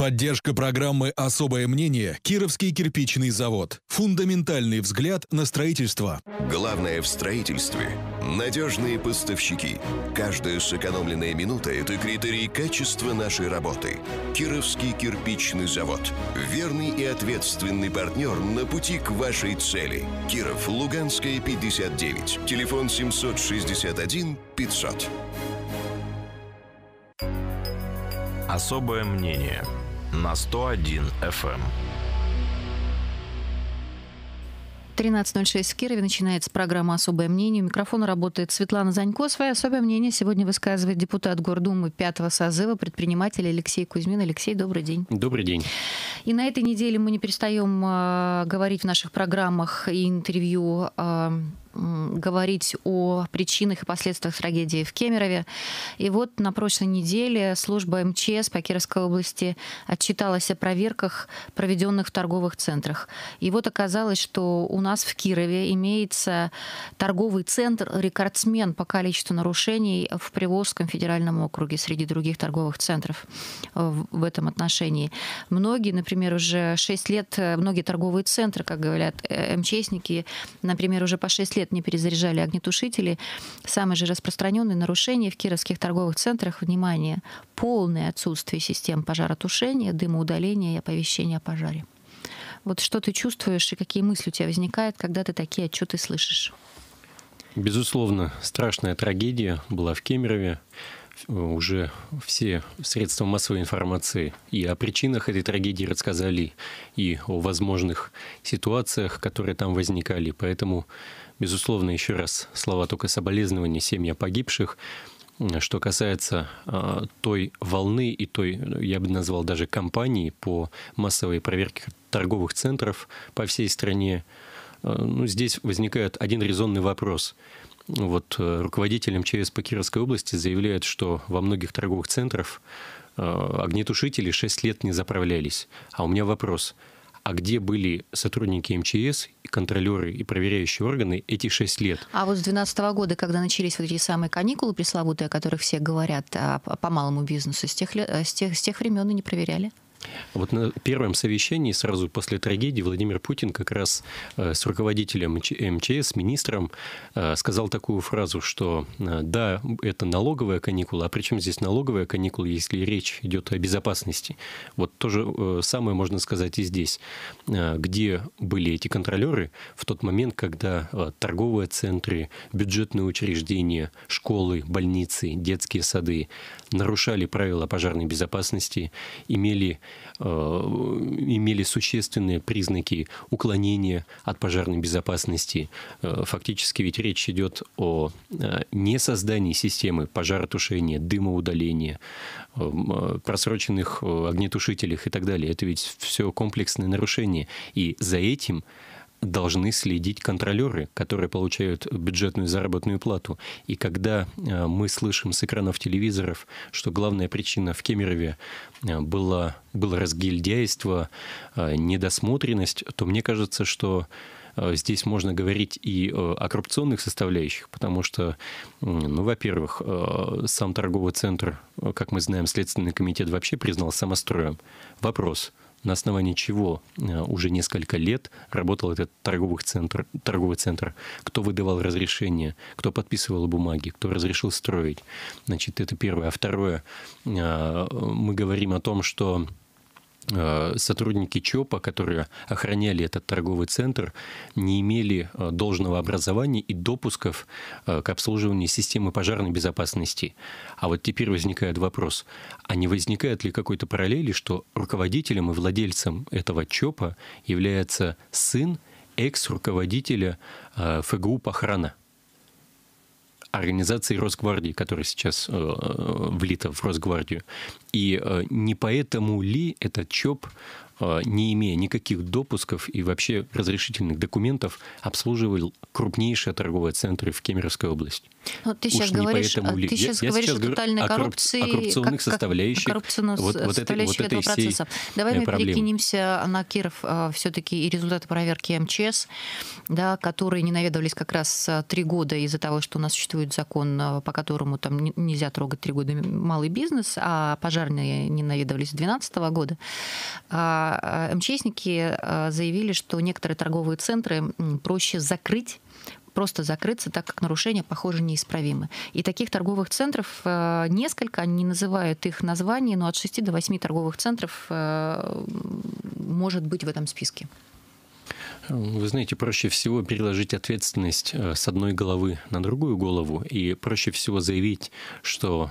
Поддержка программы «Особое мнение» Кировский кирпичный завод. Фундаментальный взгляд на строительство. Главное в строительстве – надежные поставщики. Каждая сэкономленная минута – это критерий качества нашей работы. Кировский кирпичный завод. Верный и ответственный партнер на пути к вашей цели. Киров, Луганская, 59. Телефон 761 500. Особое мнение на 101 FM. 13.06 в Кирове начинается программа «Особое мнение». У микрофона работает Светлана Занько. Свое особое мнение сегодня высказывает депутат Гордумы пятого созыва, предприниматель Алексей Кузьмин. Алексей, добрый день. Добрый день. И на этой неделе мы не перестаем э, говорить в наших программах и интервью э, говорить о причинах и последствиях трагедии в Кемерове. И вот на прошлой неделе служба МЧС по Кировской области отчиталась о проверках, проведенных в торговых центрах. И вот оказалось, что у нас в Кирове имеется торговый центр рекордсмен по количеству нарушений в Приволжском федеральном округе среди других торговых центров э, в этом отношении. Многие, например, уже 6 лет, э, многие торговые центры, как говорят э, МЧСники, например, уже по 6 лет лет не перезаряжали огнетушители. Самое же распространенное нарушение в кировских торговых центрах, внимание, полное отсутствие систем пожаротушения, дымоудаления и оповещения о пожаре. Вот что ты чувствуешь и какие мысли у тебя возникают, когда ты такие отчеты слышишь? Безусловно, страшная трагедия была в Кемерове. Уже все средства массовой информации и о причинах этой трагедии рассказали, и о возможных ситуациях, которые там возникали. Поэтому Безусловно, еще раз слова только соболезнования семьям погибших. Что касается э, той волны и той, я бы назвал даже кампании по массовой проверке торговых центров по всей стране, э, ну, здесь возникает один резонный вопрос. Вот э, руководитель МЧС по Кировской области заявляет, что во многих торговых центрах э, огнетушители 6 лет не заправлялись. А у меня вопрос – а где были сотрудники МЧС, контролеры и проверяющие органы эти шесть лет. А вот с 2012 года, когда начались вот эти самые каникулы пресловутые, о которых все говорят а, по малому бизнесу, с тех, с тех, с тех времен и не проверяли? Вот на первом совещании сразу после трагедии Владимир Путин как раз э, с руководителем МЧС, министром, э, сказал такую фразу, что э, да, это налоговая каникула, а причем здесь налоговая каникула, если речь идет о безопасности. Вот то же самое можно сказать и здесь. Где были эти контролеры в тот момент, когда торговые центры, бюджетные учреждения, школы, больницы, детские сады нарушали правила пожарной безопасности, имели имели существенные признаки уклонения от пожарной безопасности. Э, фактически ведь речь идет о э, несоздании системы пожаротушения, дымоудаления, просроченных огнетушителях и так далее. Это ведь все комплексные нарушения. И за этим должны следить контролеры, которые получают бюджетную заработную плату. И когда э, мы слышим с экранов телевизоров, что главная причина в Кемерове э, была, было разгильдяйство, э, недосмотренность, то мне кажется, что здесь можно говорить и о коррупционных составляющих, потому что, ну, во-первых, сам торговый центр, как мы знаем, Следственный комитет вообще признал самостроем. Вопрос – на основании чего э, уже несколько лет работал этот торговый центр, торговый центр, кто выдавал разрешение, кто подписывал бумаги, кто разрешил строить. Значит, это первое. А второе, э, мы говорим о том, что сотрудники ЧОПа, которые охраняли этот торговый центр, не имели э, должного образования и допусков э, к обслуживанию системы пожарной безопасности. А вот теперь возникает вопрос, а не возникает ли какой-то параллели, что руководителем и владельцем этого ЧОПа является сын экс-руководителя ФГУ охрана? Организации Росгвардии, которая сейчас э, влита в Росгвардию. И э, не поэтому ли этот ЧОП э, не имея никаких допусков и вообще разрешительных документов, обслуживал крупнейшие торговые центры в Кемеровской области. Ну, ты сейчас говоришь, ты ли... сейчас я, говоришь я сейчас о тотальной коррупции, о коррупционных как, составляющих, коррупционных вот, вот составляющих этой, вот этого процесса. Давай мы проблемы. перекинемся на Киров э, все-таки и результаты проверки МЧС, да, которые не наведывались как раз три года из-за того, что у нас существует закон, по которому там нельзя трогать три года малый бизнес, а пожарные не наведывались с 2012 года. А, а МЧСники а, заявили, что некоторые торговые центры проще закрыть просто закрыться, так как нарушения, похоже, неисправимы. И таких торговых центров несколько, они не называют их названий, но от 6 до 8 торговых центров может быть в этом списке. Вы знаете, проще всего переложить ответственность э, с одной головы на другую голову, и проще всего заявить, что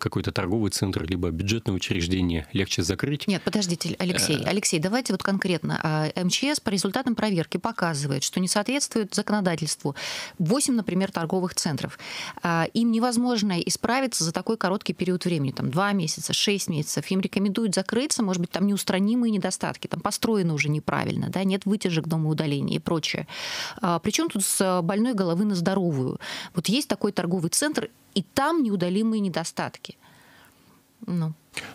какой-то торговый центр либо бюджетное учреждение легче закрыть. Нет, подождите, Алексей. Э, Алексей, давайте вот конкретно. А, МЧС по результатам проверки показывает, что не соответствует законодательству 8, например, торговых центров. А, им невозможно исправиться за такой короткий период времени, там 2 месяца, 6 месяцев. Им рекомендуют закрыться, может быть, там неустранимые недостатки, там построено уже неправильно, да, нет вытяжек дома удаления и прочее. А, Причем тут с больной головы на здоровую. Вот есть такой торговый центр, и там неудалимые недостатки. Ну.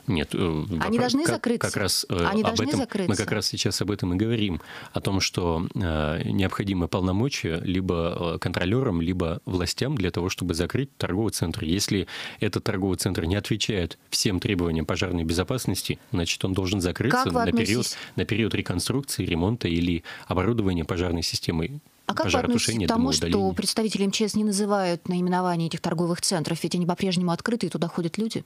Нет, э, они должны как, закрыться. Как раз э, они об этом закрыться. мы как раз сейчас об этом и говорим, о том, что э, необходимы полномочия либо контролерам, либо властям для того, чтобы закрыть торговый центр. Если этот торговый центр не отвечает всем требованиям пожарной безопасности, значит, он должен закрыться на период, на период реконструкции, ремонта или оборудования пожарной системы. А как вы относитесь к тому, что представители МЧС не называют наименование этих торговых центров, ведь они по-прежнему открыты, и туда ходят люди?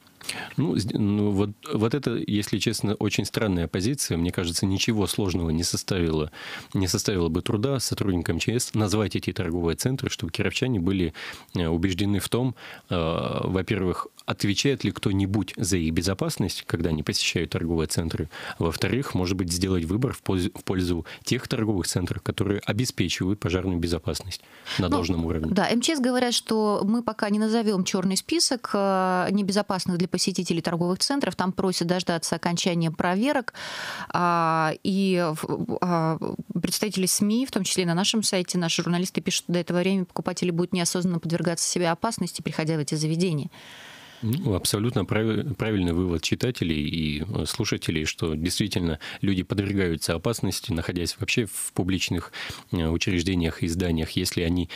Ну, ну вот, вот это, если честно, очень странная позиция. Мне кажется, ничего сложного не составило, не составило бы труда сотрудникам МЧС назвать эти торговые центры, чтобы кировчане были э, убеждены в том, э, во-первых, отвечает ли кто-нибудь за их безопасность, когда они посещают торговые центры. Во-вторых, может быть, сделать выбор в пользу, в пользу тех торговых центров, которые обеспечивают пожарную безопасность на ну, должном уровне. Да, МЧС говорят, что мы пока не назовем черный список э, небезопасных для посетителей торговых центров. Там просят дождаться окончания проверок. А, и а, представители СМИ, в том числе на нашем сайте, наши журналисты пишут, что до этого времени покупатели будут неосознанно подвергаться себе опасности, приходя в эти заведения. Ну, абсолютно прав... правильный вывод читателей и э, слушателей, что действительно люди подвергаются опасности, находясь вообще в публичных э, учреждениях и зданиях, если они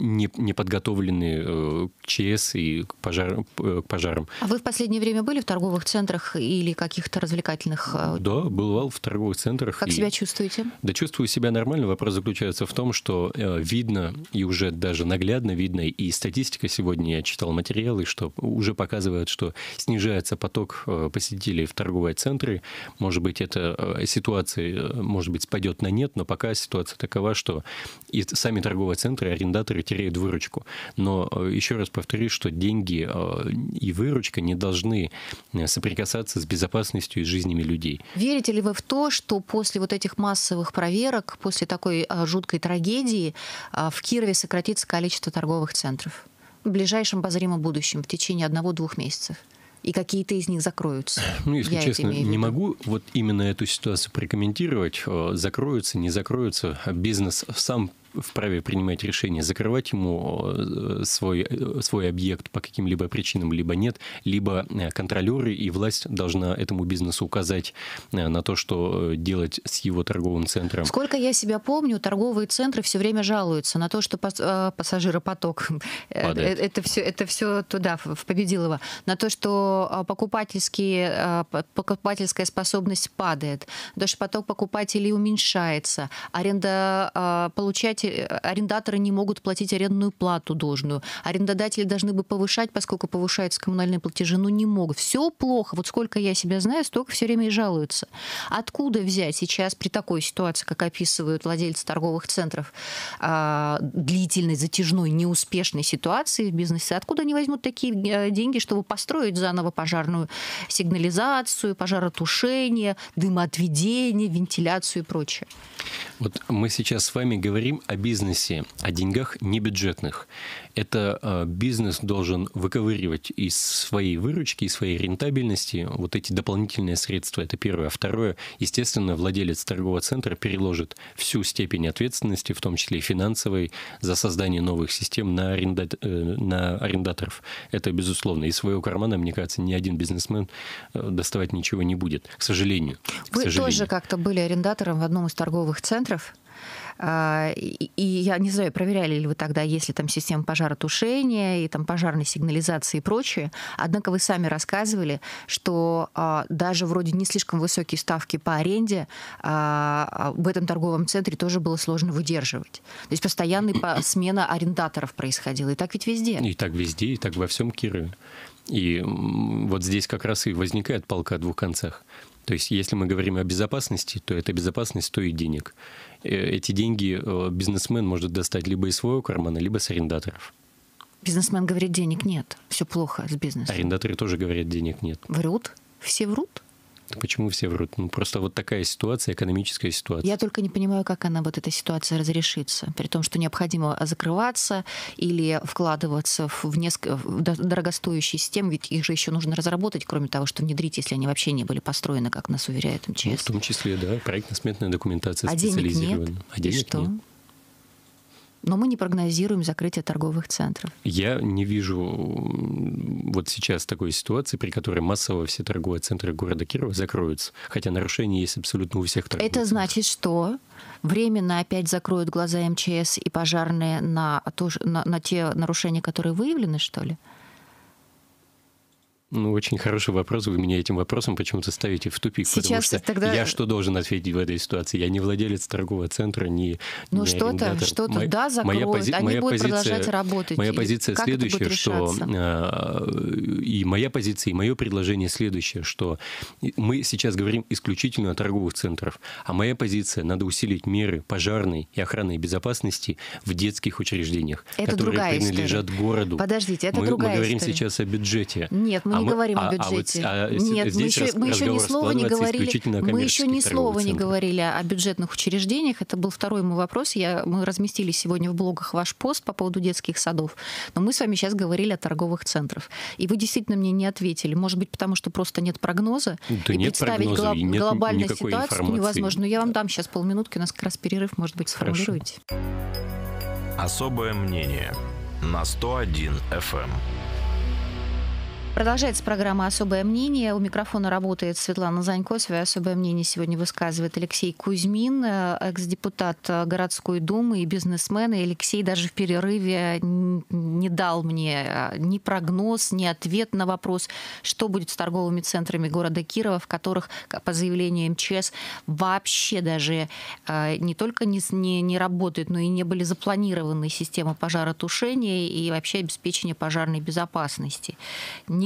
не, не подготовлены э, к ЧС и к, пожар, э, к пожарам. А вы в последнее время были в торговых центрах или каких-то развлекательных? Э, да, бывал в торговых центрах. Как и... себя чувствуете? Да, чувствую себя нормально. Вопрос заключается в том, что видно и уже даже наглядно видно, и статистика сегодня, я читал материалы, что уже показывает, что снижается поток посетителей в торговые центры. Может быть, эта ситуация, может быть, спадет на нет, но пока ситуация такова, что и сами торговые центры, арендаторы теряют выручку. Но э, еще раз повторюсь, что деньги э, и выручка не должны э, соприкасаться с безопасностью и жизнями людей. Верите ли вы в то, что после вот этих массовых проверок, после такой жуткой трагедии в Кирове сократится количество торговых центров? в ближайшем обозримом будущем, в течение одного-двух месяцев? и какие-то из них закроются. Ну, если Я честно, не могу вот именно эту ситуацию прокомментировать. Закроются, не закроются. Бизнес сам вправе принимать решение, закрывать ему э, свой, э, свой объект по каким-либо причинам, либо нет, либо э, контролеры и власть должна этому бизнесу указать на то, что делать с его торговым центром. Сколько я себя помню, торговые центры все время жалуются на то, что пассажиропоток, Падает. это все, это все туда, в Победилово, на то, что покупательские, покупательская способность падает, то, что поток покупателей уменьшается, аренда получать платить, арендаторы не могут платить арендную плату должную. Арендодатели должны бы повышать, поскольку повышаются коммунальные платежи, но не могут. Все плохо. Вот сколько я себя знаю, столько все время и жалуются. Откуда взять сейчас при такой ситуации, как описывают владельцы торговых центров, а, длительной, затяжной, неуспешной ситуации в бизнесе, откуда они возьмут такие э, деньги, чтобы построить заново пожарную сигнализацию, пожаротушение, дымоотведение, вентиляцию и прочее? Вот мы сейчас с вами говорим о бизнесе, о деньгах небюджетных. Это э, бизнес должен выковыривать из своей выручки, из своей рентабельности вот эти дополнительные средства. Это первое. А второе, естественно, владелец торгового центра переложит всю степень ответственности, в том числе и финансовой, за создание новых систем на, аренда... Э, на арендаторов. Это безусловно. Из своего кармана, мне кажется, ни один бизнесмен э, доставать ничего не будет, к сожалению. Вы к сожалению. тоже как-то были арендатором в одном из торговых центров. А, и я не знаю, проверяли ли вы тогда, есть ли там система пожаротушения и там пожарной сигнализации и прочее. Однако вы сами рассказывали, что а, даже вроде не слишком высокие ставки по аренде а, в этом торговом центре тоже было сложно выдерживать. То есть постоянная смена арендаторов происходила. И так ведь везде. И так везде, и так во всем Кирове. И вот здесь как раз и возникает палка о двух концах. То есть, если мы говорим о безопасности, то эта безопасность стоит денег. Э, эти деньги э, бизнесмен может достать либо из своего кармана, либо с арендаторов. Бизнесмен говорит, денег нет, все плохо с бизнесом. Арендаторы тоже говорят, денег нет. Врут? Все врут? Почему все врут? Ну, просто вот такая ситуация, экономическая ситуация. Я только не понимаю, как она, вот эта ситуация разрешится. При том, что необходимо закрываться или вкладываться в, несколько, в дорогостоящие системы, ведь их же еще нужно разработать, кроме того, что внедрить, если они вообще не были построены, как нас уверяет МЧС. Ну, в том числе, да, проектно-сметная документация а специализированная. Денег нет? А денег И что? нет но мы не прогнозируем закрытие торговых центров. Я не вижу вот сейчас такой ситуации, при которой массово все торговые центры города Кирова закроются, хотя нарушения есть абсолютно у всех торговых Это значит, что временно опять закроют глаза МЧС и пожарные на, то, на, на те нарушения, которые выявлены, что ли? Ну, очень хороший вопрос. Вы меня этим вопросом почему-то ставите в тупик. Сейчас потому что тогда... я что должен ответить в этой ситуации? Я не владелец торгового центра, не Ну, что-то, что-то, Мо... да, закроют. Моя пози... Они моя будут позиция... продолжать работать. Моя позиция как следующая, что... А, и моя позиция, и мое предложение следующее, что мы сейчас говорим исключительно о торговых центрах, а моя позиция, надо усилить меры пожарной и охранной безопасности в детских учреждениях, это которые принадлежат история. городу. Подождите, это мы, другая Мы говорим история. сейчас о бюджете. Нет, мы а не мы, говорим а, о бюджете. А вот, а, Нет, мы еще, мы еще ни слова не говорили. Мы еще ни слова не говорили о бюджетных учреждениях. Это был второй мой вопрос. Я, мы разместили сегодня в блогах ваш пост по поводу детских садов. Но мы с вами сейчас говорили о торговых центрах. И вы действительно мне не ответили. Может быть, потому что просто нет прогноза. Да и нет представить прогноза, глоб- и нет глобальную ситуацию информации. невозможно. Но я вам дам сейчас полминутки. У нас как раз перерыв. Может быть, сформулируете. Особое мнение на 101 FM. Продолжается программа «Особое мнение». У микрофона работает Светлана Занько. Свое особое мнение сегодня высказывает Алексей Кузьмин, экс-депутат городской думы и бизнесмен. И Алексей даже в перерыве не дал мне а, ни прогноз, ни ответ на вопрос, что будет с торговыми центрами города Кирова, в которых, по заявлению МЧС, вообще даже не только не, не, не работают, но и не были запланированы системы пожаротушения и вообще обеспечения пожарной безопасности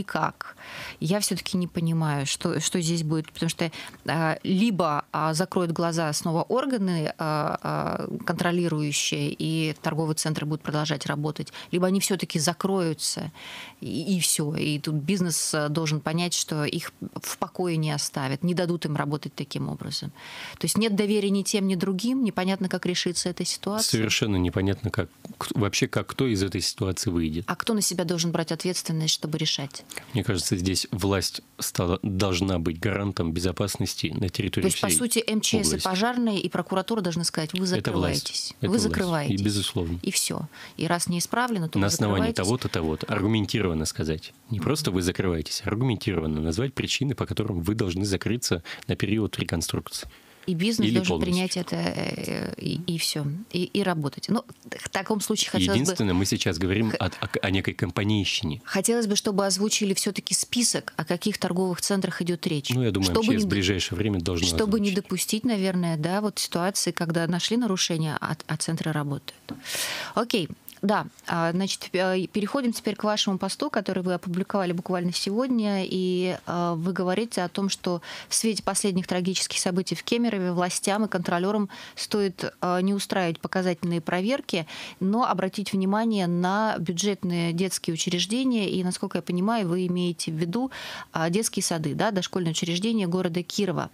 никак. Я все-таки не понимаю, что, что здесь будет, потому что э, либо э, закроют глаза снова органы э, контролирующие, и торговые центры будут продолжать работать, либо они все-таки закроются, и, и все. И тут бизнес должен понять, что их в покое не оставят, не дадут им работать таким образом. То есть нет доверия ни тем, ни другим, непонятно, как решится эта ситуация. Совершенно непонятно, как вообще как кто из этой ситуации выйдет. А кто на себя должен брать ответственность, чтобы решать? Мне кажется, здесь власть стала, должна быть гарантом безопасности на территории То есть, по сути, МЧС области. и пожарные, и прокуратура должны сказать, вы закрываетесь. Это власть. Это вы власть. закрываетесь. И безусловно. И все. И раз не исправлено, то На основании того-то, того-то. Аргументированно сказать. Не просто вы закрываетесь, а аргументированно назвать причины, по которым вы должны закрыться на период реконструкции. И бизнес Или должен полностью. принять это э, и, и все. И, и работать. Ну, в таком случае хотелось бы... Единственное, мы сейчас говорим о, о- о некой компанейщине. Хотелось бы, чтобы озвучили все-таки список, о каких торговых центрах идет речь. Ну, я думаю, чтобы через не, ближайшее время должно чтобы не озвучить. допустить, наверное, да, вот ситуации, когда нашли нарушения, а, а центры работают. Окей. Да, а, значит, э, переходим теперь к вашему посту, который вы опубликовали буквально сегодня, и а, вы говорите о том, что в свете последних трагических событий в Кемерове властям и контролерам стоит а, не устраивать показательные проверки, но обратить внимание на бюджетные детские учреждения, и, насколько я понимаю, вы имеете в виду детские сады, да, дошкольные учреждения города Кирова.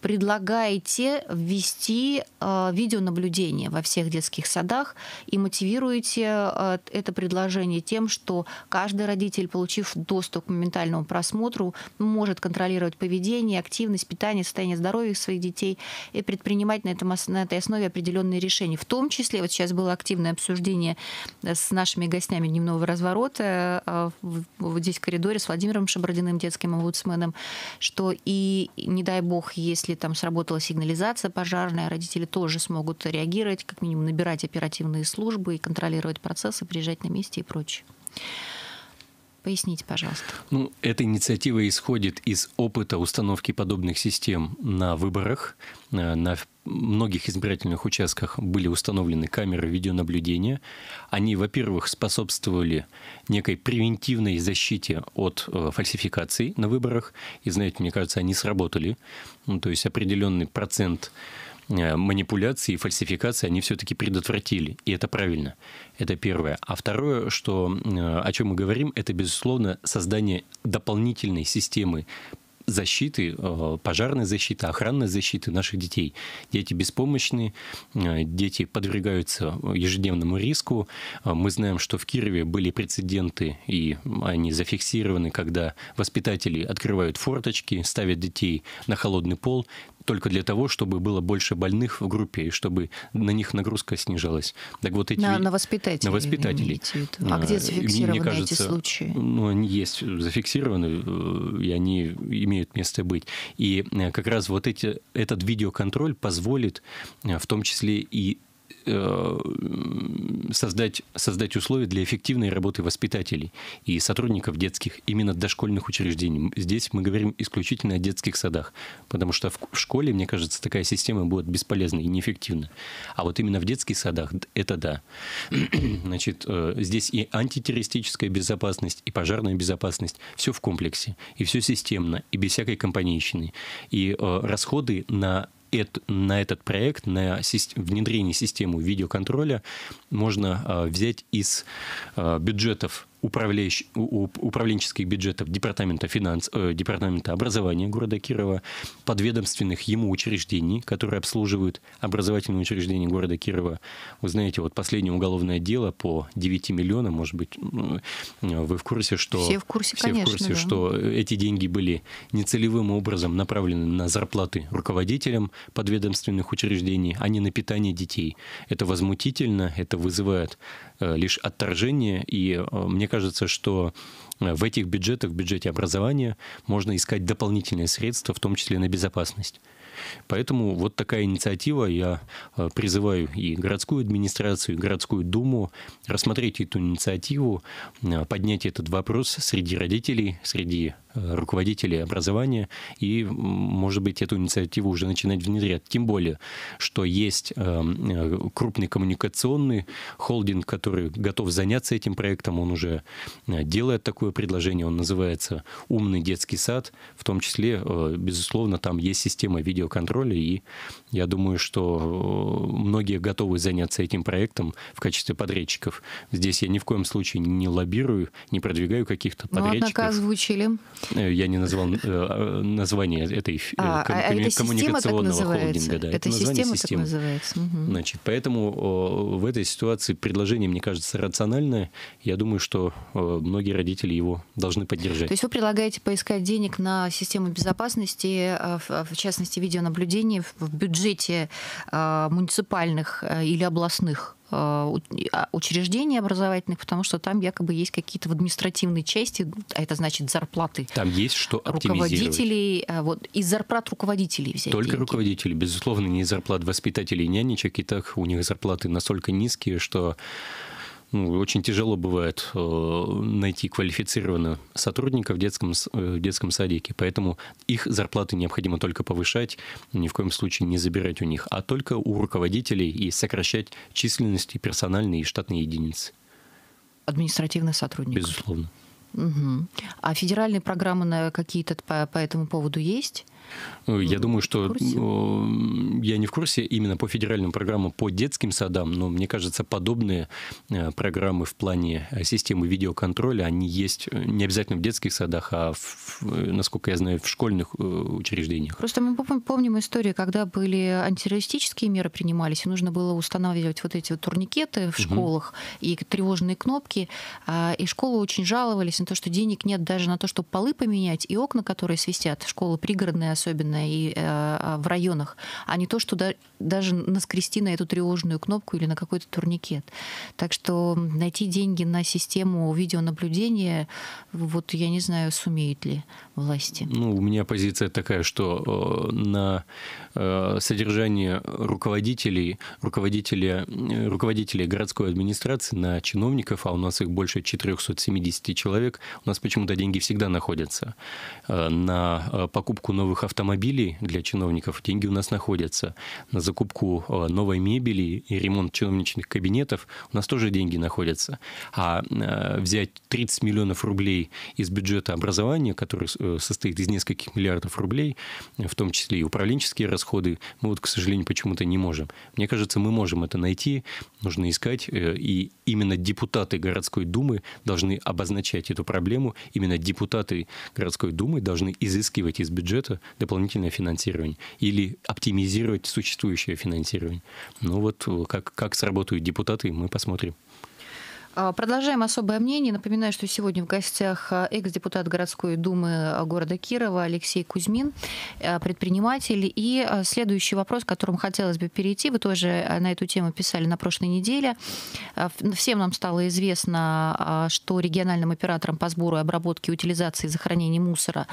Предлагаете ввести видеонаблюдение во всех детских садах и мотивируете мотивируете это предложение тем, что каждый родитель, получив доступ к моментальному просмотру, может контролировать поведение, активность, питание, состояние здоровья своих детей и предпринимать на, этом, на этой основе определенные решения. В том числе, вот сейчас было активное обсуждение с нашими гостями дневного разворота э, вот здесь в коридоре с Владимиром Шабродиным, детским омбудсменом, что и, не дай бог, если там сработала сигнализация пожарная, родители тоже смогут реагировать, как минимум набирать оперативные службы и контролировать контролировать процессы, приезжать на месте и прочее. Поясните, пожалуйста. Ну, эта инициатива исходит из опыта установки подобных систем на выборах. Э, на многих избирательных участках были установлены камеры видеонаблюдения. Они, во-первых, способствовали некой превентивной защите от э, фальсификаций на выборах. И, знаете, мне кажется, они сработали. Ну, то есть определенный процент манипуляции и фальсификации они все-таки предотвратили. И это правильно. Это первое. А второе, что, э, о чем мы говорим, это, безусловно, создание дополнительной системы защиты, э, пожарной защиты, охранной защиты наших детей. Дети беспомощны, дети подвергаются ежедневному риску. Мы знаем, что в Кирове были прецеденты, и они зафиксированы, когда воспитатели открывают форточки, ставят детей на холодный пол, только для того, чтобы было больше больных в группе, и чтобы на них нагрузка снижалась. Так вот эти... На, на воспитателей. На воспитателей. А где зафиксированы мне кажется, эти случаи? Ну, они есть зафиксированы, э, и они имеют место быть. И э, как раз вот эти, этот видеоконтроль позволит э, в том числе и создать, создать условия для эффективной работы воспитателей и сотрудников детских, именно дошкольных учреждений. Здесь мы говорим исключительно о детских садах, потому что в школе, мне кажется, такая система будет бесполезна и неэффективна. А вот именно в детских садах это да. Значит, э, здесь и антитеррористическая безопасность, и пожарная безопасность, все в комплексе, и все системно, и без всякой компанейщины. И э, расходы на на этот проект, на внедрение системы видеоконтроля можно а, взять из а, бюджетов управляющ... управленческих бюджетов Департамента, финанс... э, Департамента образования города Кирова, подведомственных ему учреждений, которые обслуживают образовательные учреждения города Кирова. Вы знаете, вот последнее уголовное дело по 9 миллионам, может быть, вы в курсе, что... Все в курсе, все конечно, в курсе, да. что эти деньги были нецелевым образом направлены на зарплаты руководителям подведомственных учреждений, а не на питание детей. Это возмутительно, это вызывает э, лишь отторжение, и э, мне кажется, кажется, что э, в этих бюджетах, в бюджете образования можно искать дополнительные средства, в том числе на безопасность. Поэтому вот такая инициатива. Я э, призываю и городскую администрацию, и городскую думу рассмотреть эту инициативу, э, поднять этот вопрос среди родителей, среди руководителей образования и, может быть, эту инициативу уже начинать внедрять. Тем более, что есть крупный коммуникационный холдинг, который готов заняться этим проектом. Он уже э, делает такое предложение. Он называется «Умный детский сад». В том числе, э, безусловно, там есть система видеоконтроля. И я думаю, что э, многие готовы заняться этим проектом в качестве подрядчиков. Здесь я ни в коем случае не лоббирую, не продвигаю каких-то подрядчиков. Ну, однако озвучили. Э, я не назвал э, название этой а, ком- а это коммуникационного холдинга. Да, это, это система, так называется. Угу. Значит, поэтому в этой ситуации предложение, мне кажется, рациональное. Я думаю, что многие родители его должны поддержать. То есть вы предлагаете поискать денег на систему безопасности, в частности, видеонаблюдения в бюджете муниципальных или областных Э, а, учреждений образовательных, потому что там якобы есть какие-то в административной части, а это значит зарплаты. Там есть что руководителей, э, вот из зарплат руководителей взять. Только деньги. руководители, безусловно, не из зарплат воспитателей и нянечек, и так у них зарплаты настолько низкие, что ну, очень тяжело бывает э, найти квалифицированных сотрудников в детском, э, в детском садике. Поэтому их зарплаты необходимо только повышать, ни в коем случае не забирать у них, а только у руководителей и сокращать численность персональные и штатные единицы. Административных сотрудников. Безусловно. Угу. А федеральные программы на какие-то по, по этому поводу есть? Ну, я думаю, что я не в курсе именно по федеральным программам по детским садам, но мне кажется, подобные э, программы в плане э, системы видеоконтроля, они есть э, не обязательно в детских садах, а, в, насколько я знаю, в школьных учреждениях. Просто мы помним историю, когда были антитеррористические меры принимались, и нужно было устанавливать вот эти вот турникеты в школах угу. и тревожные кнопки, а, и школы очень жаловались на то, что денег нет даже на то, чтобы полы поменять, и окна, которые свистят, школы пригородные особенно и э, в районах, а не то, что да, даже наскрести на эту тревожную кнопку или на какой-то турникет. Так что найти деньги на систему видеонаблюдения, вот я не знаю, сумеют ли власти. Ну, у меня позиция такая, что э, на э, содержание руководителей, руководителей, э, руководителей городской администрации, на чиновников, а у нас их больше 470 человек, у нас почему-то деньги всегда находятся. На покупку новых автомобилей для чиновников деньги у нас находятся. На закупку э, новой мебели и ремонт чиновничных кабинетов у нас тоже деньги находятся. А э, взять 30 миллионов рублей из бюджета образования, который э, состоит из нескольких миллиардов рублей, в том числе и управленческие расходы, мы вот, к сожалению, почему-то не можем. Мне кажется, мы можем это найти, нужно искать, и именно депутаты городской думы должны обозначать эту проблему, именно депутаты городской думы должны изыскивать из бюджета дополнительное финансирование или оптимизировать существующее финансирование. Ну вот э, как, как сработают депутаты, мы посмотрим. А, продолжаем особое мнение. Напоминаю, что сегодня в гостях а, экс-депутат городской думы а, города Кирова Алексей Кузьмин, предприниматель. И следующий вопрос, к которому хотелось бы перейти, вы тоже на эту тему писали на прошлой неделе. Всем нам стало известно, что региональным оператором по сбору, обработке, утилизации и захоронению мусора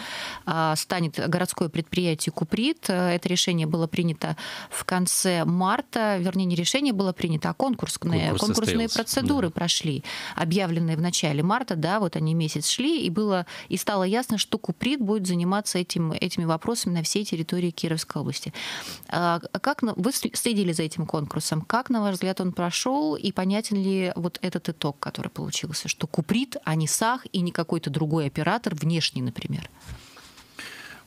станет городское предприятие Куприт. Это решение было принято в конце марта, вернее, не решение было принято, а конкурсные, Конкурс конкурсные процедуры да. прошли шли, объявленные в начале марта, да, вот они месяц шли, и было и стало ясно, что Куприт будет заниматься этим, этими вопросами на всей территории Кировской области. А как вы следили за этим конкурсом? Как, на ваш взгляд, он прошел, и понятен ли вот этот итог, который получился, что Куприт, а не САХ и не какой-то другой оператор, внешний, например?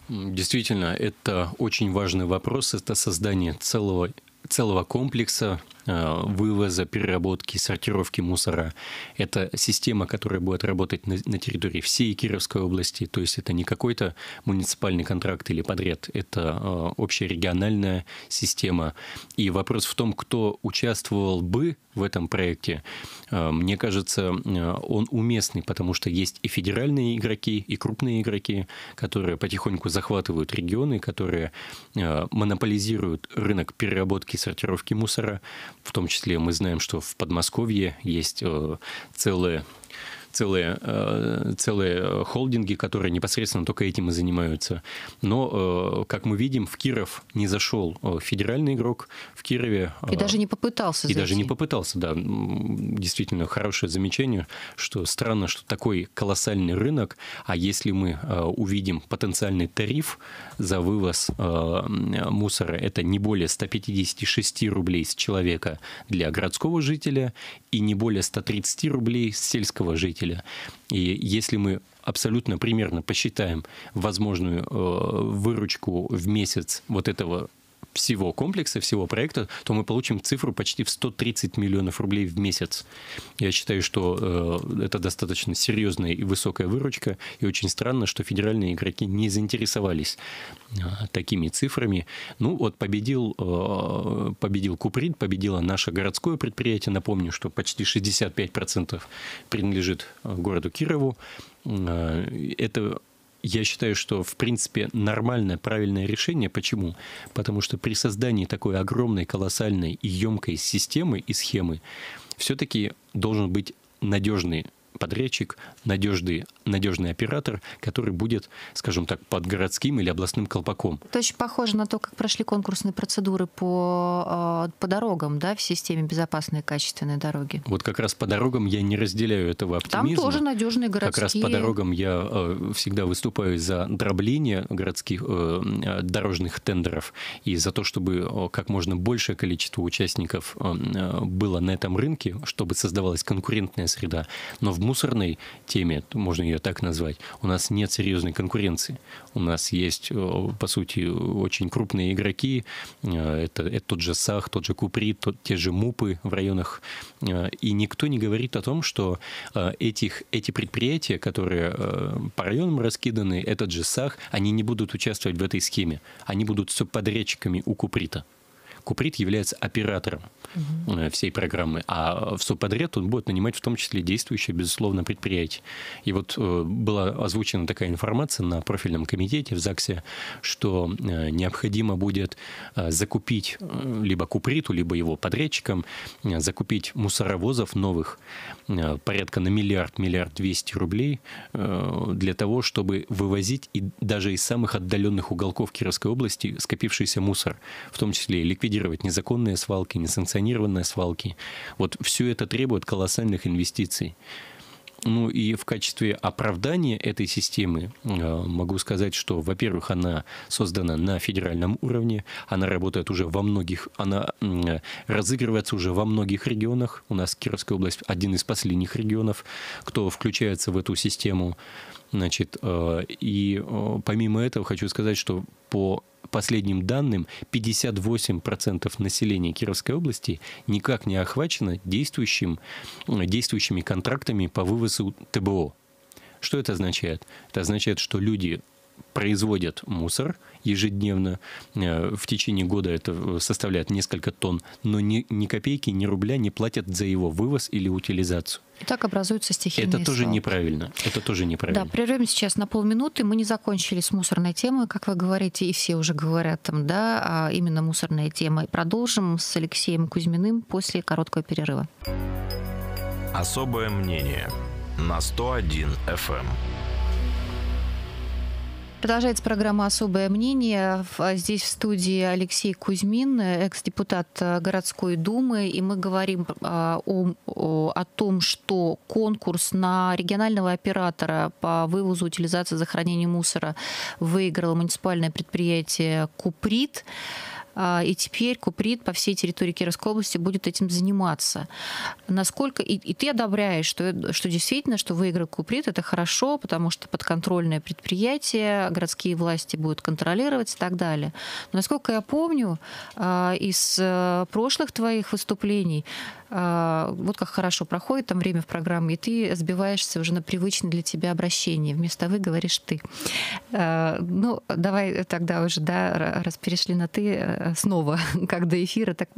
Действительно, это очень важный вопрос. Это создание целого целого комплекса вывоза, переработки, сортировки мусора. Это система, которая будет работать на, на территории всей Кировской области. То есть это не какой-то муниципальный контракт или подряд, это э, общая региональная система. И вопрос в том, кто участвовал бы в этом проекте, э, мне кажется, он уместный, потому что есть и федеральные игроки, и крупные игроки, которые потихоньку захватывают регионы, которые монополизируют рынок переработки и сортировки мусора. В том числе мы знаем, что в Подмосковье есть э, целые целые, э, целые холдинги, которые непосредственно только этим и занимаются. Но, э, как мы видим, в Киров не зашел э, федеральный игрок, в Кирове... И даже не попытался И зайти. даже не попытался, да. Действительно хорошее замечание, что странно, что такой колоссальный рынок, а если мы увидим потенциальный тариф за вывоз мусора, это не более 156 рублей с человека для городского жителя и не более 130 рублей с сельского жителя потребителя. И если мы абсолютно примерно посчитаем возможную э, выручку в месяц вот этого всего комплекса, всего проекта, то мы получим цифру почти в 130 миллионов рублей в месяц. Я считаю, что э, это достаточно серьезная и высокая выручка, и очень странно, что федеральные игроки не заинтересовались э, такими цифрами. Ну вот победил, э, победил Куприт, победило наше городское предприятие. Напомню, что почти 65% принадлежит э, городу Кирову. Э, это я считаю, что, в принципе, нормальное, правильное решение. Почему? Потому что при создании такой огромной, колоссальной и емкой системы и схемы все-таки должен быть надежный подрядчик, надежный, надежный оператор, который будет, скажем так, под городским или областным колпаком. Это очень похоже на то, как прошли конкурсные процедуры по, по дорогам, да, в системе безопасной и качественной дороги. Вот как раз по дорогам я не разделяю этого оптимизма. Там тоже надежные городские. Как раз по дорогам я э, всегда выступаю за дробление городских э, дорожных тендеров и за то, чтобы как можно большее количество участников э, было на этом рынке, чтобы создавалась конкурентная среда. Но в мусорной теме, можно ее так назвать, у нас нет серьезной конкуренции. У нас есть, по сути, очень крупные игроки. Это, это тот же САХ, тот же Куприт, тот, те же МУПы в районах. И никто не говорит о том, что этих, эти предприятия, которые по районам раскиданы, этот же САХ, они не будут участвовать в этой схеме. Они будут субподрядчиками у Куприта. Куприт является оператором угу. всей программы, а в субподряд он будет нанимать в том числе действующее, безусловно, предприятие. И вот э, была озвучена такая информация на профильном комитете в ЗАГСе, что э, необходимо будет закупить либо Куприту, либо его подрядчикам, закупить мусоровозов новых порядка на миллиард, миллиард двести рублей для того, чтобы вывозить и даже из самых отдаленных уголков Кировской области скопившийся мусор, в том числе ликвидировать ликвидировать незаконные свалки, несанкционированные свалки. Вот все это требует колоссальных инвестиций. Ну и в качестве оправдания этой системы э, могу сказать, что, во-первых, она создана на федеральном уровне, она работает уже во многих, она разыгрывается уже во многих регионах. У нас Кировская область один из последних регионов, кто включается в эту систему. Значит, э, и э, помимо этого хочу сказать, что по последним данным, 58% населения Кировской области никак не охвачено действующим, действующими контрактами по вывозу ТБО. Что это означает? Это означает, что люди производят мусор ежедневно. Э, в течение года это составляет несколько тонн, но ни, ни копейки, ни рубля не платят за его вывоз или утилизацию. И так образуются стихийные Это тоже свалки. неправильно. Это тоже неправильно. Да, прервем сейчас на полминуты. Мы не закончили с мусорной темой, как вы говорите, и все уже говорят там, да, а именно мусорная тема. Продолжим с Алексеем Кузьминым после короткого перерыва. Особое мнение на 101 FM. Продолжается программа «Особое мнение». Здесь в студии Алексей Кузьмин, экс-депутат городской думы, и мы говорим а, о, о том, что конкурс на регионального оператора по вывозу, утилизации, захоронению мусора выиграло муниципальное предприятие «Куприт». А, и теперь Куприт по всей территории Кировской области будет этим заниматься. Насколько... И, и ты одобряешь, что, что действительно, что выиграл Куприт, это хорошо, потому что подконтрольное предприятие, городские власти будут контролировать и так далее. Но, насколько я помню, а, из э, прошлых твоих выступлений вот как хорошо проходит там время в программе, и ты сбиваешься уже на привычное для тебя обращение. Вместо «вы» говоришь «ты». А, ну, давай тогда уже, да, раз перешли на «ты» э, снова, как до эфира, так,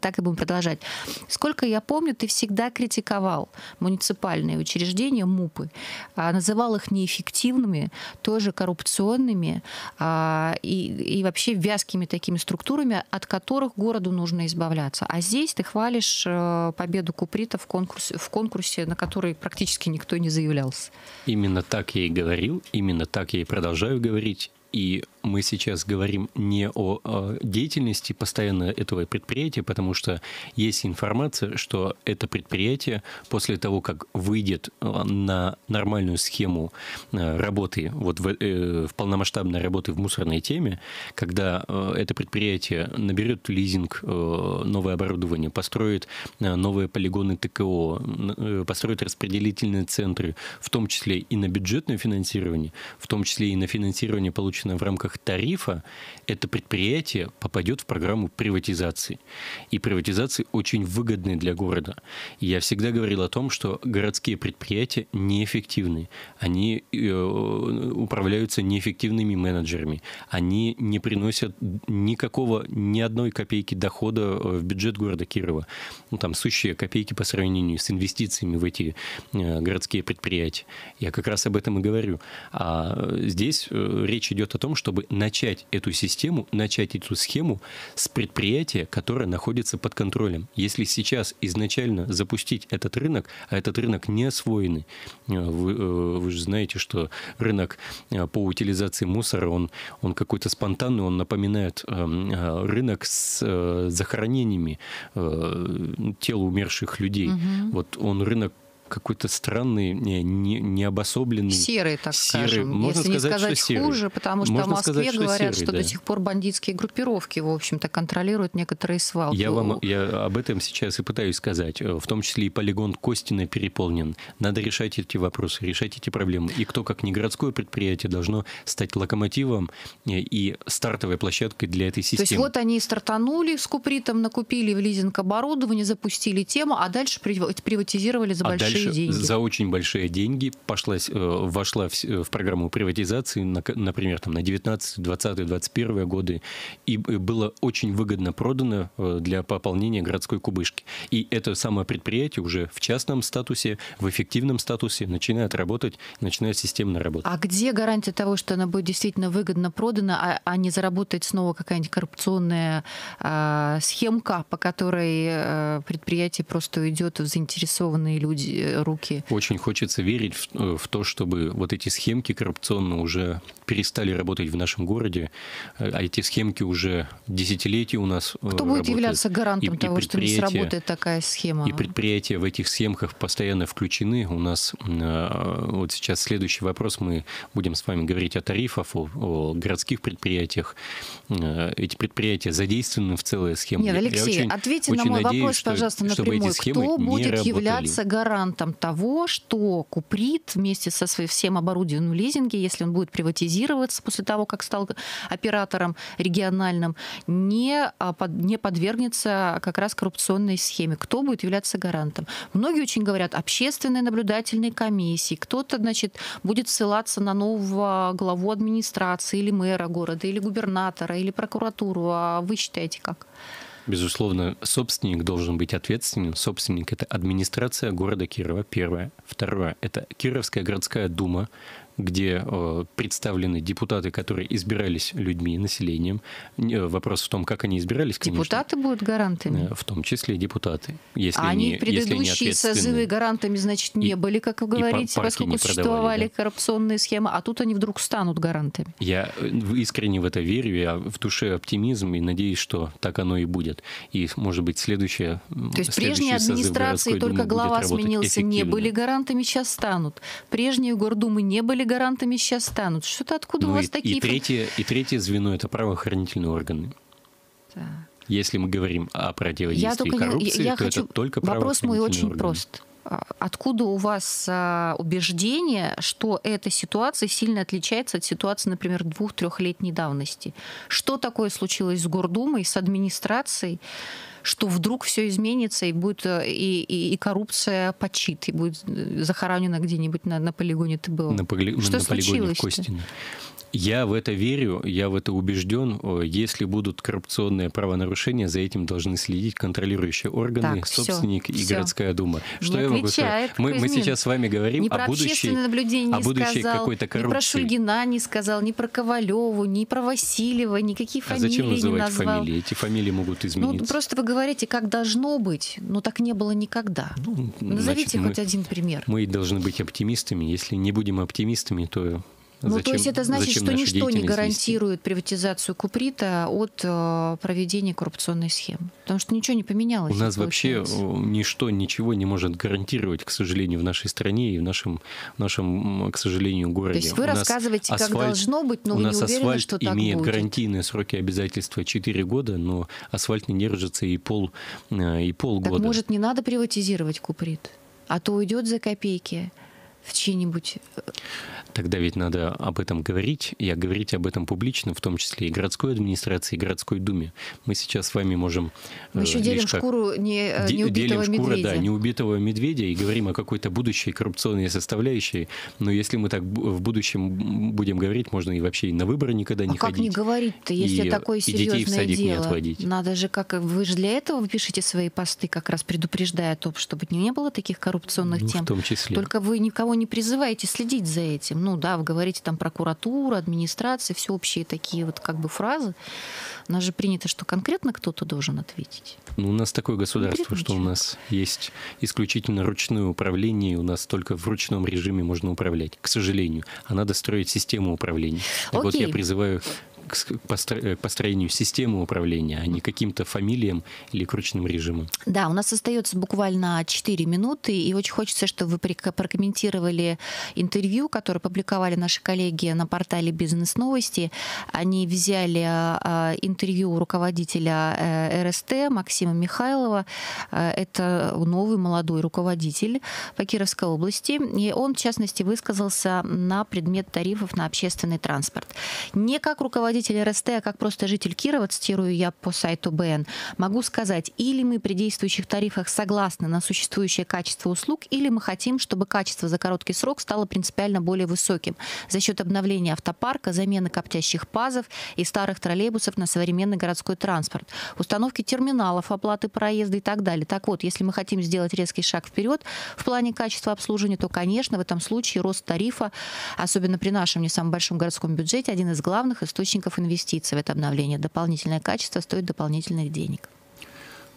так и будем продолжать. Сколько я помню, ты всегда критиковал муниципальные учреждения, МУПы, а, называл их неэффективными, тоже коррупционными и, и вообще вязкими такими структурами, от которых городу нужно избавляться. А здесь ты хвалишь э, победу Куприта в конкурсе, в конкурсе, на который практически никто не заявлялся. Именно так я и говорил, именно так я и продолжаю говорить. И мы сейчас говорим не о, о деятельности постоянно этого предприятия, потому что есть информация, что это предприятие после того, как выйдет э, на нормальную схему э, работы, вот в, э, в полномасштабной работы в мусорной теме, когда это предприятие наберет лизинг, новое оборудование, построит новые полигоны ТКО, построит распределительные центры, в том числе и на бюджетное финансирование, в том числе и на финансирование, полученное в рамках тарифа это предприятие попадет в программу приватизации. И приватизации очень выгодны для города. Я всегда говорил о том, что городские предприятия неэффективны. Они э, управляются неэффективными менеджерами. Они не приносят никакого, ни одной копейки дохода э, в бюджет города Кирова. Ну, там сущие копейки по сравнению с инвестициями в эти э, городские предприятия. Я как раз об этом и говорю. А здесь речь идет идет о том, чтобы начать эту систему, начать эту схему с предприятия, которое находится под контролем. Если сейчас изначально запустить этот рынок, а этот рынок не освоенный, э, вы, э, вы же знаете, что рынок э, по утилизации мусора, он, он какой-то спонтанный, он напоминает рынок с захоронениями тел умерших людей. Угу. Вот он рынок какой-то странный, не, не обособленный. Серый, так серый. скажем. Можно Если сказать, не сказать что хуже, серый. потому что Можно в Москве сказать, что говорят, серый, что да. до сих пор бандитские группировки, в общем-то, контролируют некоторые свалки. Я вам я об этом сейчас и пытаюсь сказать. В том числе и полигон Костина переполнен. Надо решать эти вопросы, решать эти проблемы. И кто, как не городское предприятие, должно стать локомотивом и стартовой площадкой для этой системы. То есть вот они стартанули с Купритом, накупили в лизинг оборудование, запустили тему, а дальше приватизировали за а большие дальше деньги. За очень большие деньги пошла, э, вошла в, в программу приватизации, например, там, на 19, 20, 21 годы, и было очень выгодно продано э, для пополнения городской кубышки. И это самое предприятие уже в частном статусе, в эффективном статусе начинает работать, начинает системно работать. А где гарантия того, что она будет действительно выгодно продана, а, а не заработает снова какая-нибудь коррупционная э, схемка, по которой э, предприятие просто уйдет в заинтересованные люди, э, руки? Очень хочется верить в, э, в то, чтобы вот эти схемки коррупционные уже перестали работать в нашем городе, а эти схемки уже десятилетия у нас Кто работают. будет являться гарантом и, того, и что не сработает такая схема? И предприятия в этих схемках постоянно включены. У нас вот сейчас следующий вопрос. Мы будем с вами говорить о тарифах, о, о городских предприятиях. Эти предприятия задействованы в целые схемы. Нет, Алексей, очень, ответьте очень на мой надеюсь, вопрос, что, пожалуйста, напрямую. Кто будет являться гарантом того, что Куприт вместе со своим всем оборудованием лизинге, если он будет приватизироваться после того, как стал оператором региональным, не, а, не подвергнется как раз коррупционной схеме? Кто будет являться гарантом? Многие очень говорят общественные наблюдательные комиссии. Кто-то, значит, будет ссылаться на нового главу администрации или мэра города, или губернатора, или прокуратуру. А вы считаете как? Безусловно, собственник должен быть ответственен. Собственник – это администрация города Кирова, первое. Второе – это Кировская городская дума, где э, представлены депутаты, которые избирались людьми, населением. Э, вопрос в том, как они избирались, конечно. Депутаты будут гарантами? Э, в том числе депутаты. Если а они, предыдущие если они созывы гарантами, значит, не и, были, как вы говорите, поскольку существовали да. коррупционные схемы, а тут они вдруг станут гарантами. Я искренне в это верю, я в душе оптимизм и надеюсь, что так оно и будет. И, может быть, следующее То есть прежние администрации только глава сменился, не были гарантами, сейчас станут. Прежние гордумы не были гарантами сейчас станут. Что-то откуда ну, у вас и, такие... И третье, и третье звено – это правоохранительные органы. Так. Если мы говорим о противодействии я коррупции, я то хочу... это только Вопрос мой очень органы. прост. А, откуда у вас а, убеждение, что эта ситуация сильно отличается от ситуации, например, двух-трехлетней давности? Что такое случилось с Гордумой, с администрацией? Что вдруг все изменится и будет э, и, и, и коррупция почит, и будет э, захоронена где-нибудь на, на полигоне ТБО. На, поли... что на полигоне в Костине. Я в это верю, я в это убежден. Если будут коррупционные правонарушения, за этим должны следить контролирующие органы, так, собственник все, и все. городская дума. Что Не я могу сказать? Мы, мы сейчас с вами говорим ни о будущей, о будущей какой-то коррупции. Ни про Шульгина не сказал, ни про Ковалеву, ни про Васильева, никакие а фамилии зачем называть не назвал. фамилии? Эти фамилии могут измениться. Ну, просто вы говорите, как должно быть, но так не было никогда. Ну, Назовите значит, хоть мы, один пример. Мы должны быть оптимистами. Если не будем оптимистами, то ну, зачем, то есть это значит, что ничто не гарантирует вести? приватизацию Куприта от э, проведения коррупционной схемы. Потому что ничего не поменялось. У нас вообще получается. ничто, ничего не может гарантировать, к сожалению, в нашей стране и в нашем, в нашем к сожалению, городе. То есть вы у рассказываете, асфальт, как должно быть, но у вы нас не уверены, асфальт что так имеет будет. гарантийные сроки обязательства 4 года, но асфальт не держится и, пол, э, и полгода. Так может не надо приватизировать Куприт, а то уйдет за копейки в чьи-нибудь Тогда ведь надо об этом говорить, и говорить об этом публично, в том числе и городской администрации, и городской думе. Мы сейчас с вами можем... Мы еще делим как... шкуру не, Де- не убитого делим шкуру, медведя. да, не убитого медведя и говорим о какой-то будущей коррупционной составляющей. Но если мы так в будущем будем говорить, можно и вообще и на выборы никогда не а ходить. как не говорить-то, если и, такое и детей в серьезное садик дело? не отводить. Надо же, как вы же для этого вы пишете свои посты, как раз предупреждая о том, чтобы не было таких коррупционных Ну, тем. в том числе. Только вы никого не призываете следить за этим. Ну да, вы говорите там прокуратура, администрация, все общие такие вот как бы фразы. У нас же принято, что конкретно кто-то должен ответить. Ну, у нас такое государство, что у нас есть исключительно ручное управление, и у нас только в ручном режиме можно управлять, к сожалению. А надо строить систему управления. Так вот я призываю к построению системы управления, а не каким-то фамилиям или к ручным режимам. Да, у нас остается буквально 4 минуты, и очень хочется, чтобы вы прокомментировали интервью, которое публиковали наши коллеги на портале «Бизнес-новости». Они взяли а, интервью руководителя э, РСТ Максима Михайлова. Э, это новый молодой руководитель по Кировской области, и он, в частности, высказался на предмет тарифов на общественный транспорт. Не как руководитель руководитель РСТ, а как просто житель Кирова, цитирую я по сайту БН, могу сказать, или мы при действующих тарифах согласны на существующее качество услуг, или мы хотим, чтобы качество за короткий срок стало принципиально более высоким за счет обновления автопарка, замены коптящих пазов и старых троллейбусов на современный городской транспорт, установки терминалов, оплаты проезда и так далее. Так вот, если мы хотим сделать резкий шаг вперед в плане качества обслуживания, то, конечно, в этом случае рост тарифа, особенно при нашем не самом большом городском бюджете, один из главных источников инвестиций в это обновление. Дополнительное качество стоит дополнительных денег.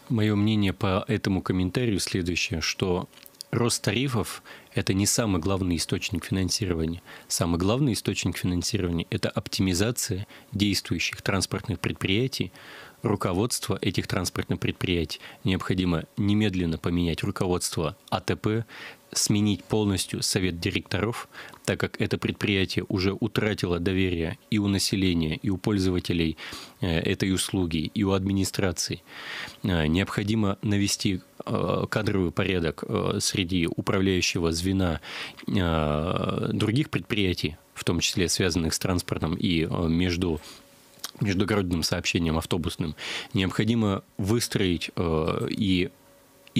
Мое мнение по этому комментарию следующее, что рост тарифов – это не самый главный источник финансирования. Самый главный источник финансирования – это оптимизация действующих транспортных предприятий, руководство этих транспортных предприятий. Необходимо немедленно поменять руководство АТП, сменить полностью совет директоров, так как это предприятие уже утратило доверие и у населения, и у пользователей э, этой услуги, и у администрации. Э, необходимо навести э, кадровый порядок среди управляющего звена других предприятий, в том числе связанных с транспортом и между междугородным сообщением автобусным, необходимо выстроить и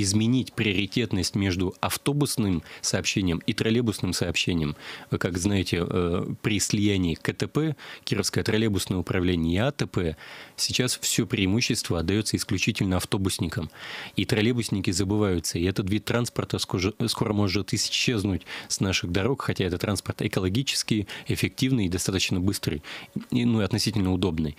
изменить приоритетность между автобусным сообщением и троллейбусным сообщением. Вы, как знаете, э, при слиянии КТП, Кировское троллейбусное управление и АТП, сейчас все преимущество отдается исключительно автобусникам. И троллейбусники забываются. И этот вид транспорта скоро может исчезнуть с наших дорог, хотя это транспорт экологический, эффективный и достаточно быстрый, ну и относительно удобный.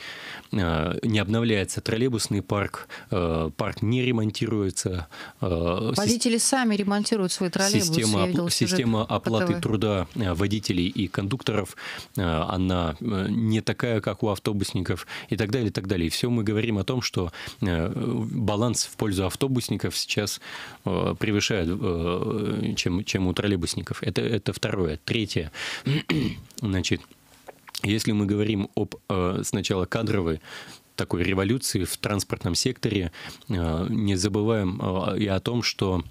Э, не обновляется троллейбусный парк, э, парк не ремонтируется, водители Си... сами ремонтируют свой троллейбус. Система, система оплаты труда э, водителей и кондукторов, э, она не такая, как у автобусников и так далее, и так далее. И все мы говорим о том, что баланс в пользу автобусников сейчас превышает, чем, чем у троллейбусников. Это, это второе. Третье. Значит, если мы говорим об сначала кадровой такой революции в транспортном секторе. Э, не забываем э, и о том, что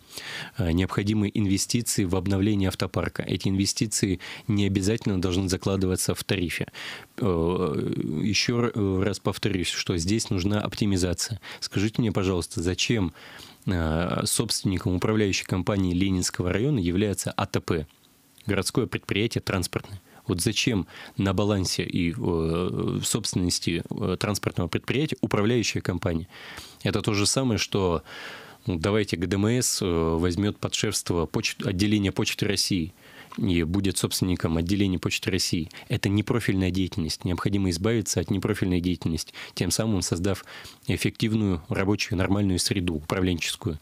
э, необходимы инвестиции в обновление автопарка. Эти инвестиции не обязательно должны закладываться в тарифе. Еще раз повторюсь, что здесь нужна оптимизация. Скажите мне, пожалуйста, зачем собственником управляющей компании Ленинского района является АТП, городское предприятие транспортное? Вот зачем на балансе и в собственности э, транспортного предприятия управляющая компания? Это то же самое, что ну, давайте ГДМС э, возьмет под шефство почт, отделение Почты России и будет собственником отделения Почты России. Это непрофильная деятельность. Необходимо избавиться от непрофильной деятельности, тем самым создав эффективную рабочую нормальную среду управленческую.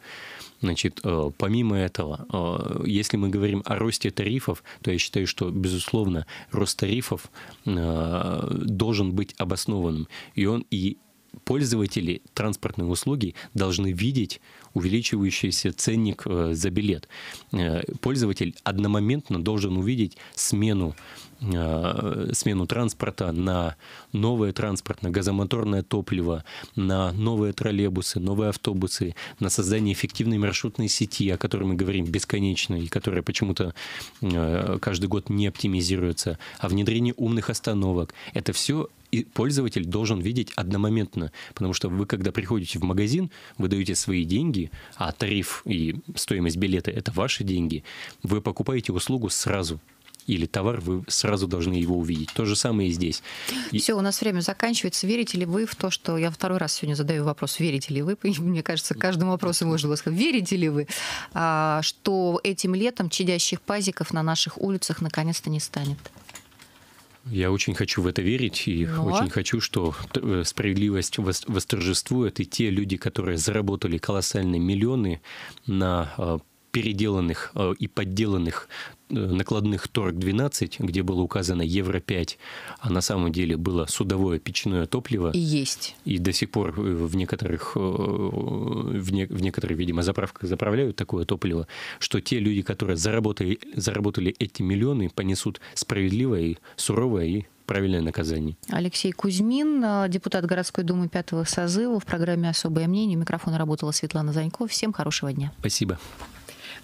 Значит, э, помимо этого, э, если мы говорим о росте тарифов, то я считаю, что, безусловно, рост тарифов э, должен быть обоснованным. И он и пользователи транспортной услуги должны видеть увеличивающийся ценник за билет. Пользователь одномоментно должен увидеть смену смену транспорта на новое транспорт, на газомоторное топливо, на новые троллейбусы, новые автобусы, на создание эффективной маршрутной сети, о которой мы говорим бесконечно, и которая почему-то э, каждый год не оптимизируется, о внедрении умных остановок. Это все и пользователь должен видеть одномоментно, потому что вы, когда приходите в магазин, вы даете свои деньги, а тариф и стоимость билета – это ваши деньги, вы покупаете услугу сразу – или товар, вы сразу должны его увидеть. То же самое и здесь. И... Все, у нас время заканчивается. Верите ли вы в то, что я второй раз сегодня задаю вопрос, верите ли вы? Мне кажется, каждому вопросу можно было сказать, верите ли вы, а, что этим летом чадящих пазиков на наших улицах наконец-то не станет? Я очень хочу в это верить и Но... очень хочу, что э, справедливость восторжествует, и те люди, которые заработали колоссальные миллионы на а, переделанных э, и подделанных э, накладных Торг-12, где было указано Евро-5, а на самом деле было судовое печное топливо. И есть. И до сих пор э, в некоторых, в, не, в некоторых, видимо, заправках заправляют такое топливо, что те люди, которые заработали, заработали эти миллионы, понесут справедливое и суровое и правильное наказание. Алексей Кузьмин, депутат городской думы пятого созыва в программе «Особое мнение». Микрофон работала Светлана Занько. Всем хорошего дня. Спасибо.